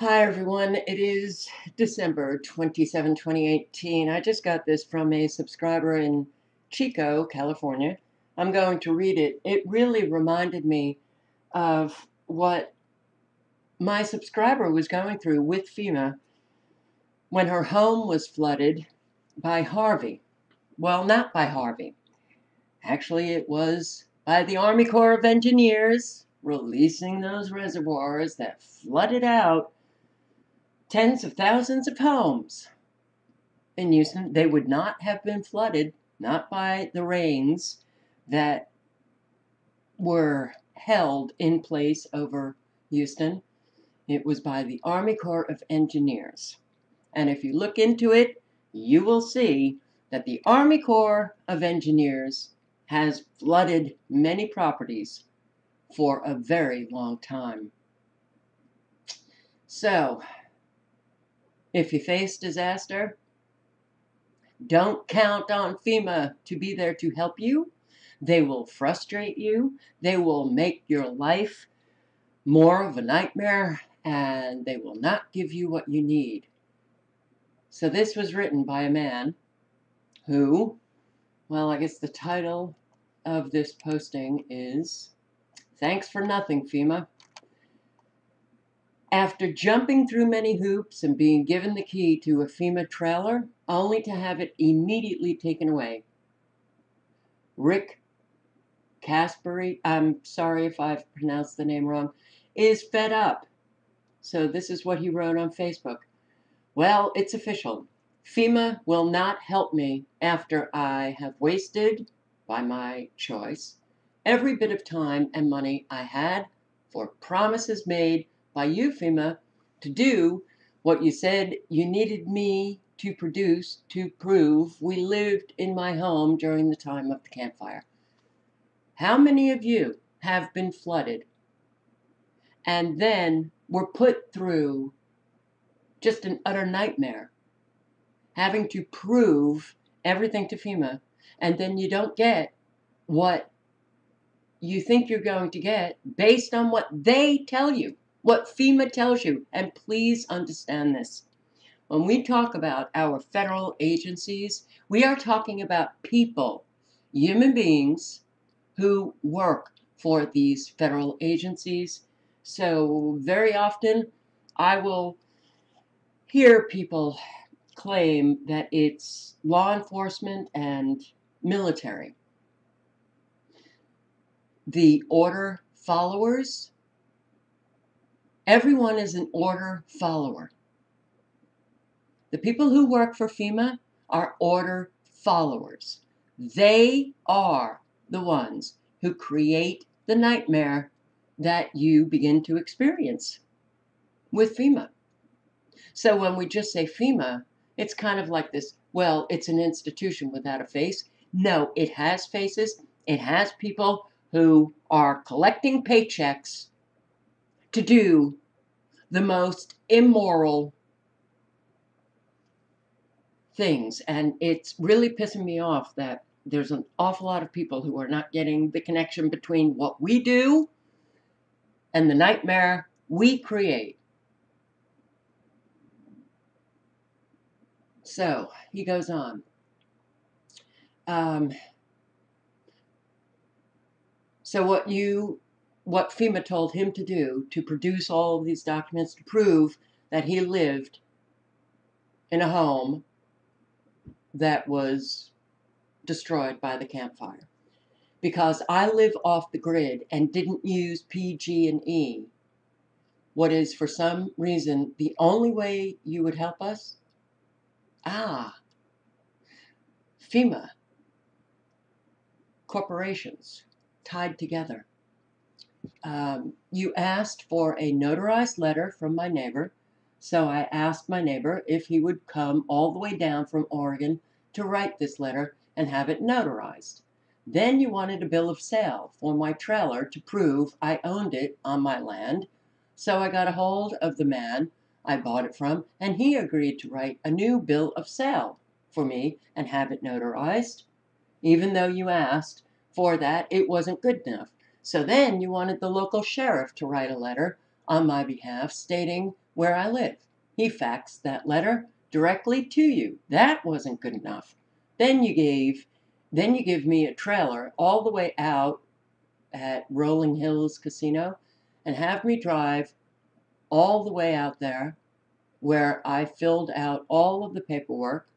Hi, everyone. It is December 27, 2018. I just got this from a subscriber in Chico, California. I'm going to read it. It really reminded me of what my subscriber was going through with FEMA when her home was flooded by Harvey. Well, not by Harvey. Actually, it was by the Army Corps of Engineers releasing those reservoirs that flooded out tens of thousands of homes in Houston. They would not have been flooded, not by the rains that were held in place over Houston. It was by the Army Corps of Engineers. And if you look into it, you will see that the Army Corps of Engineers has flooded many properties for a very long time. So, if you face disaster, don't count on FEMA to be there to help you. They will frustrate you. They will make your life more of a nightmare and they will not give you what you need. So, this was written by a man who, well, I guess the title of this posting is Thanks for Nothing, FEMA. After jumping through many hoops and being given the key to a FEMA trailer, only to have it immediately taken away, Rick Caspary, I'm sorry if I've pronounced the name wrong, is fed up. So this is what he wrote on Facebook. Well, it's official. FEMA will not help me after I have wasted, by my choice, every bit of time and money I had for promises made by you, FEMA, to do what you said you needed me to produce to prove we lived in my home during the time of the campfire. How many of you have been flooded and then were put through just an utter nightmare, having to prove everything to FEMA, and then you don't get what you think you're going to get based on what they tell you? What FEMA tells you. And please understand this. When we talk about our federal agencies, we are talking about people, human beings who work for these federal agencies. So, very often, I will hear people claim that it's law enforcement and military. The order followers Everyone is an order follower. The people who work for FEMA are order followers. They are the ones who create the nightmare that you begin to experience with FEMA. So when we just say FEMA, it's kind of like this well, it's an institution without a face. No, it has faces, it has people who are collecting paychecks to do the most immoral things. And it's really pissing me off that there's an awful lot of people who are not getting the connection between what we do and the nightmare we create. So he goes on. Um, so what you what FEMA told him to do to produce all of these documents to prove that he lived in a home that was destroyed by the campfire. Because I live off the grid and didn't use PG&E, what is for some reason the only way you would help us? Ah, FEMA, corporations tied together um, you asked for a notarized letter from my neighbor. So I asked my neighbor if he would come all the way down from Oregon to write this letter and have it notarized. Then you wanted a bill of sale for my trailer to prove I owned it on my land. So I got a hold of the man I bought it from, and he agreed to write a new bill of sale for me and have it notarized. Even though you asked for that, it wasn't good enough. So then you wanted the local sheriff to write a letter on my behalf stating where I live. He faxed that letter directly to you. That wasn't good enough. Then you gave then you give me a trailer all the way out at Rolling Hills Casino and have me drive all the way out there where I filled out all of the paperwork.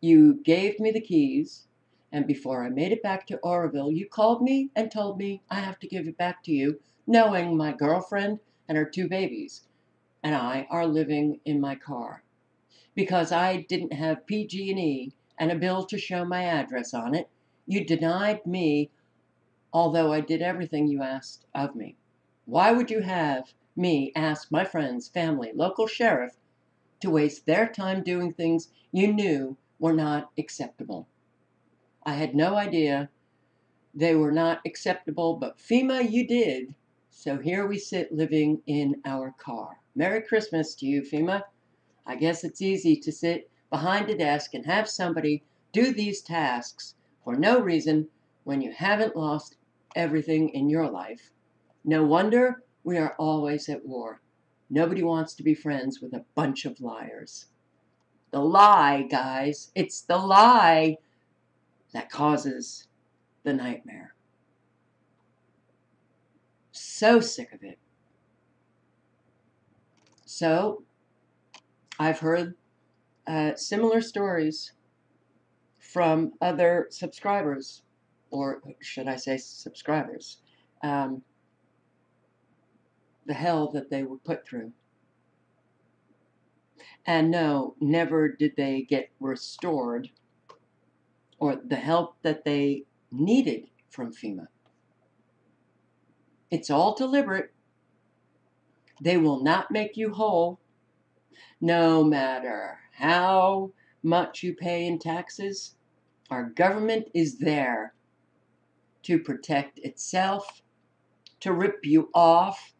You gave me the keys, and before I made it back to Oroville, you called me and told me I have to give it back to you, knowing my girlfriend and her two babies and I are living in my car because I didn't have PG&E and a bill to show my address on it. You denied me although I did everything you asked of me. Why would you have me ask my friends, family, local sheriff to waste their time doing things you knew were not acceptable? I had no idea they were not acceptable, but FEMA, you did. So here we sit living in our car. Merry Christmas to you, FEMA. I guess it's easy to sit behind a desk and have somebody do these tasks for no reason when you haven't lost everything in your life. No wonder we are always at war. Nobody wants to be friends with a bunch of liars. The lie, guys, it's the lie that causes the nightmare. So sick of it. So, I've heard uh, similar stories from other subscribers, or should I say subscribers, um, the hell that they were put through. And no, never did they get restored or the help that they needed from FEMA. It's all deliberate. They will not make you whole no matter how much you pay in taxes. Our government is there to protect itself, to rip you off,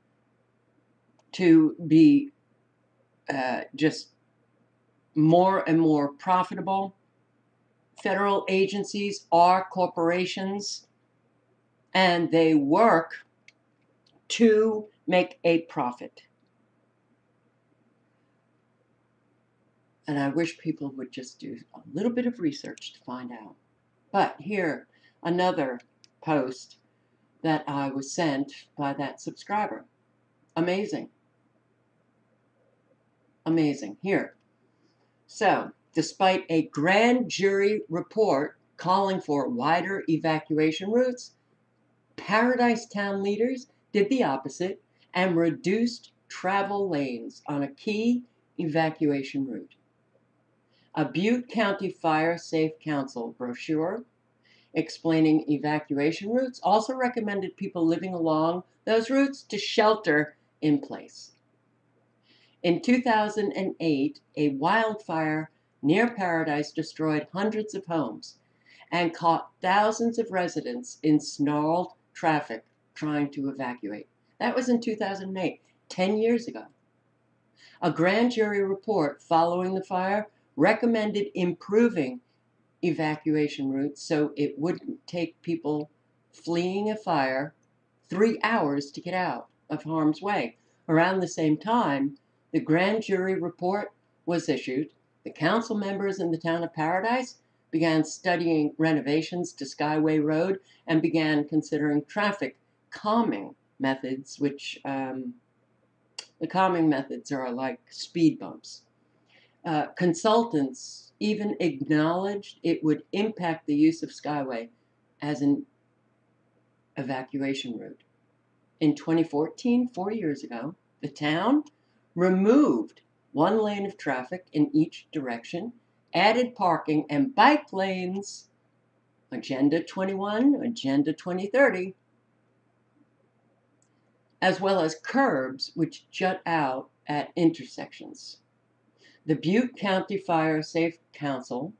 to be uh, just more and more profitable. Federal agencies are corporations and they work to make a profit. And I wish people would just do a little bit of research to find out. But here, another post that I was sent by that subscriber. Amazing. Amazing. Here. So, despite a grand jury report calling for wider evacuation routes, Paradise Town leaders did the opposite and reduced travel lanes on a key evacuation route. A Butte County Fire Safe Council brochure explaining evacuation routes also recommended people living along those routes to shelter in place. In 2008, a wildfire near Paradise destroyed hundreds of homes and caught thousands of residents in snarled traffic trying to evacuate. That was in 2008, 10 years ago. A grand jury report following the fire recommended improving evacuation routes so it wouldn't take people fleeing a fire three hours to get out of harm's way. Around the same time, the grand jury report was issued. The council members in the town of Paradise began studying renovations to Skyway Road and began considering traffic calming methods, which um, the calming methods are like speed bumps. Uh, consultants even acknowledged it would impact the use of Skyway as an evacuation route. In 2014, four years ago, the town removed one lane of traffic in each direction, added parking and bike lanes, Agenda 21, Agenda 2030, as well as curbs which jut out at intersections. The Butte County Fire Safe Council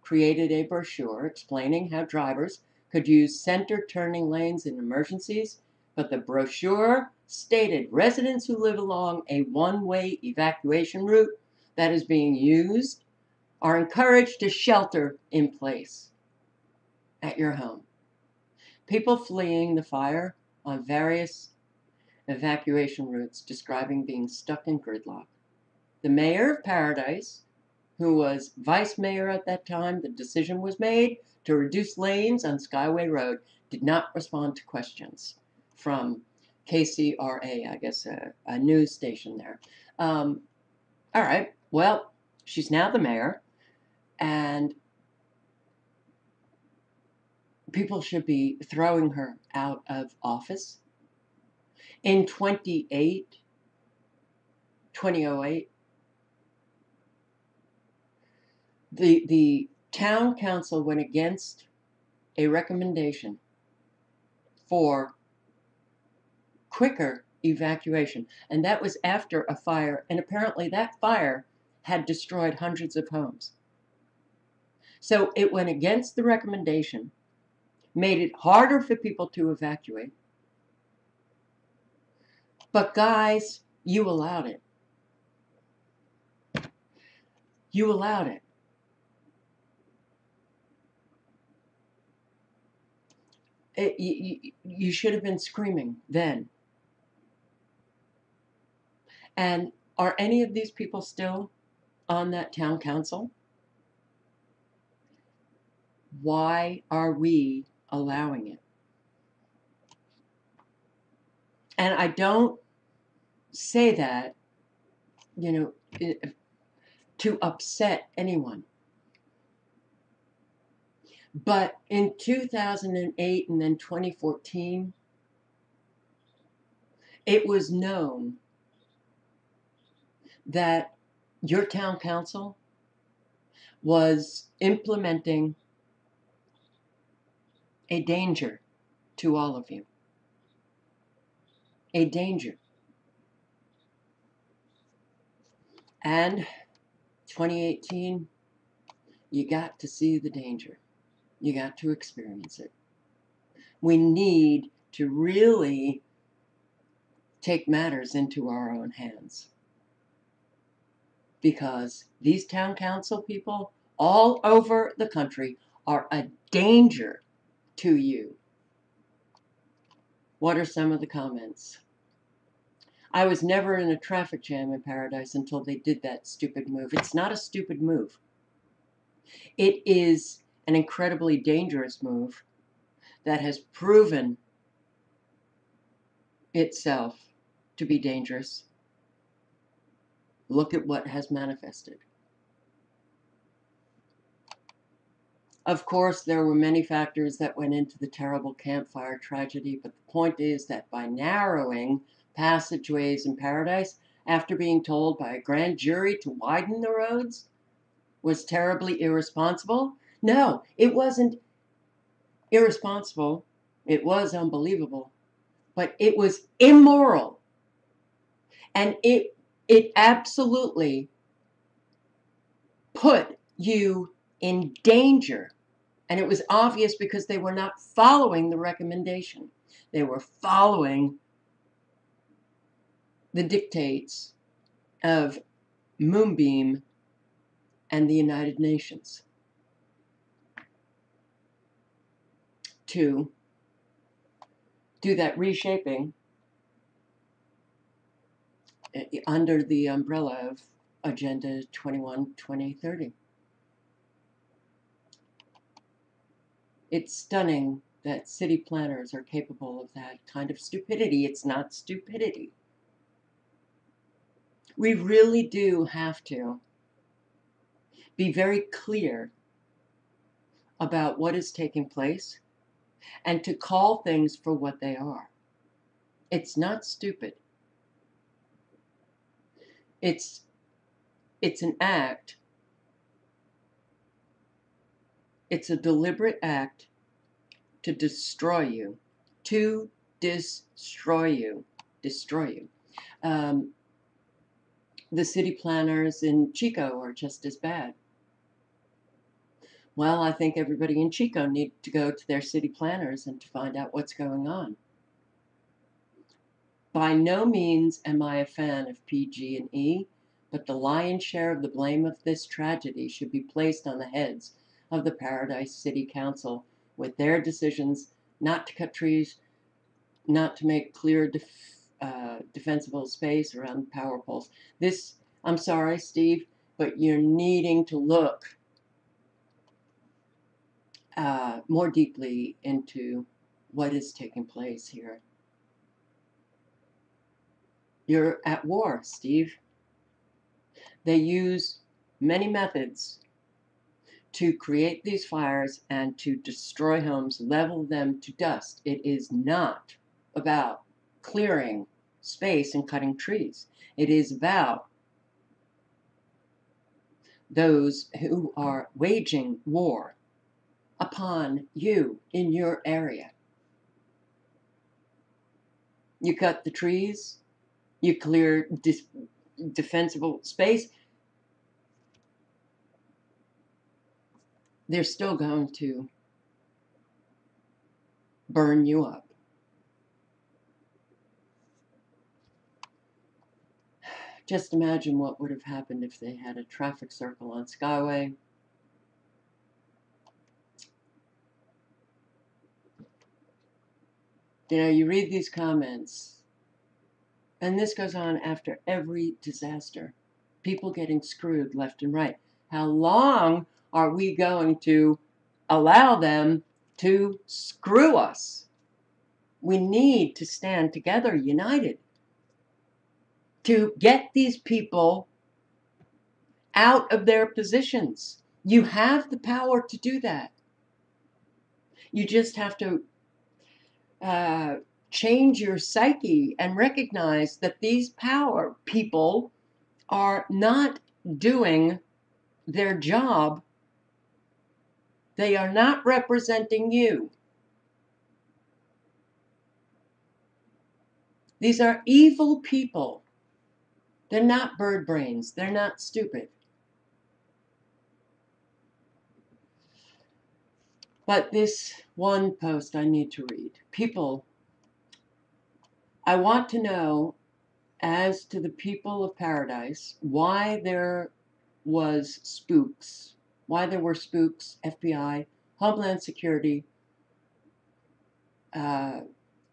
created a brochure explaining how drivers could use center turning lanes in emergencies, but the brochure stated residents who live along a one way evacuation route that is being used are encouraged to shelter in place at your home. People fleeing the fire on various evacuation routes, describing being stuck in gridlock. The mayor of Paradise, who was vice mayor at that time, the decision was made to reduce lanes on Skyway Road, did not respond to questions from KCRA, I guess a, a news station there. Um, all right, well, she's now the mayor, and people should be throwing her out of office. In 28, 2008, the, the town council went against a recommendation for quicker evacuation. And that was after a fire, and apparently that fire had destroyed hundreds of homes. So it went against the recommendation, made it harder for people to evacuate. But guys, you allowed it. You allowed it. it you, you should have been screaming then. And are any of these people still on that town council? Why are we allowing it? And I don't say that, you know, to upset anyone. But in 2008 and then 2014, it was known that your town council was implementing a danger to all of you. A danger. And 2018, you got to see the danger. You got to experience it. We need to really take matters into our own hands. Because these town council people all over the country are a danger to you. What are some of the comments? I was never in a traffic jam in Paradise until they did that stupid move. It's not a stupid move. It is an incredibly dangerous move that has proven itself to be dangerous. Look at what has manifested. Of course, there were many factors that went into the terrible campfire tragedy, but the point is that by narrowing passageways in paradise, after being told by a grand jury to widen the roads, was terribly irresponsible no, it wasn't irresponsible. It was unbelievable, but it was immoral. And it it absolutely put you in danger. And it was obvious because they were not following the recommendation. They were following the dictates of Moonbeam and the United Nations. to do that reshaping Eh, under the umbrella of Agenda 21 2030. It's stunning that city planners are capable of that kind of stupidity. It's not stupidity. We really do have to be very clear about what is taking place and to call things for what they are. It's not stupid. It's it's an act. It's a deliberate act to destroy you, to destroy you, destroy you. Um, the city planners in Chico are just as bad. Well, I think everybody in Chico need to go to their city planners and to find out what's going on. By no means am I a fan of PG&E, but the lion's share of the blame of this tragedy should be placed on the heads of the Paradise City Council with their decisions not to cut trees, not to make clear uh, defensible space around power poles. This, I'm sorry, Steve, but you're needing to look uh, more deeply into what is taking place here. You're at war, Steve. They use many methods to create these fires and to destroy homes, level them to dust. It is not about clearing space and cutting trees. It is about those who are waging war upon you in your area. You cut the trees, you clear defensible space, they're still going to burn you up. Just imagine what would have happened if they had a traffic circle on Skyway. You know, you read these comments, and this goes on after every disaster. People getting screwed left and right. How long are we going to allow them to screw us? We need to stand together, united, to get these people out of their positions. You have the power to do that. You just have to uh, change your psyche and recognize that these power people are not doing their job they are not representing you. These are evil people. They're not bird brains. They're not stupid. But this one post I need to read. People, I want to know as to the people of paradise why there was spooks why there were spooks, FBI, Homeland Security, uh,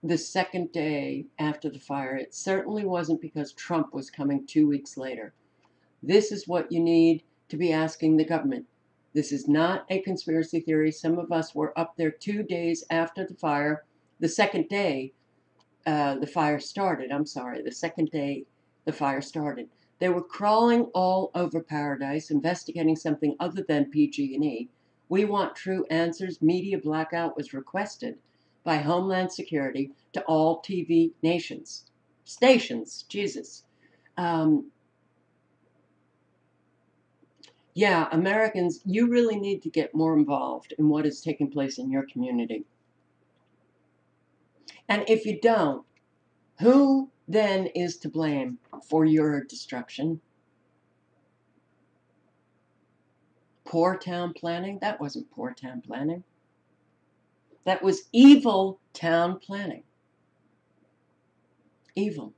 the second day after the fire. It certainly wasn't because Trump was coming two weeks later. This is what you need to be asking the government. This is not a conspiracy theory. Some of us were up there two days after the fire. The second day, uh, the fire started. I'm sorry, the second day the fire started. They were crawling all over paradise, investigating something other than PG&E. We want true answers. Media blackout was requested by Homeland Security to all TV nations, stations. Jesus. Um, yeah, Americans, you really need to get more involved in what is taking place in your community. And if you don't, who then is to blame for your destruction. Poor town planning? That wasn't poor town planning. That was evil town planning. Evil.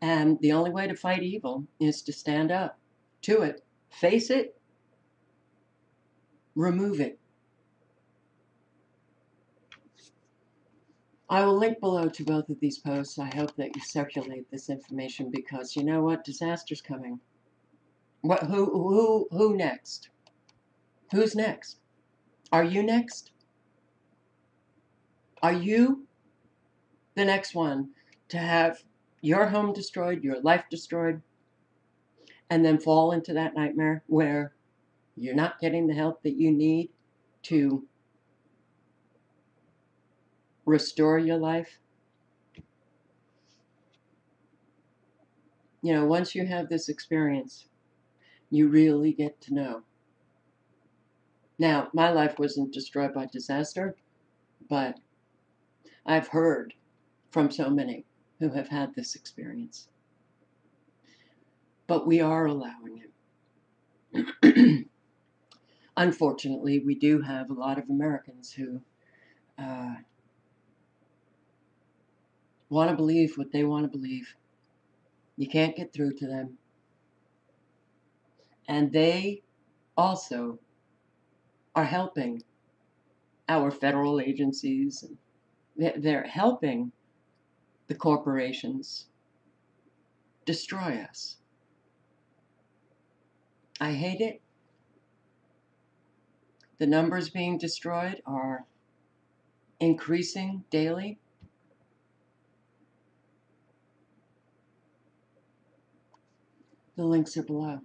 And the only way to fight evil is to stand up to it, face it, remove it. I will link below to both of these posts. I hope that you circulate this information because you know what? Disaster's coming. What? Who? Who? Who next? Who's next? Are you next? Are you the next one to have your home destroyed, your life destroyed, and then fall into that nightmare where you're not getting the help that you need to restore your life? You know, once you have this experience, you really get to know. Now, my life wasn't destroyed by disaster, but I've heard from so many who have had this experience. But we are allowing it. Unfortunately, we do have a lot of Americans who uh, want to believe what they want to believe. You can't get through to them. And they also are helping our federal agencies. They're helping the corporations destroy us. I hate it. The numbers being destroyed are increasing daily. The links are below.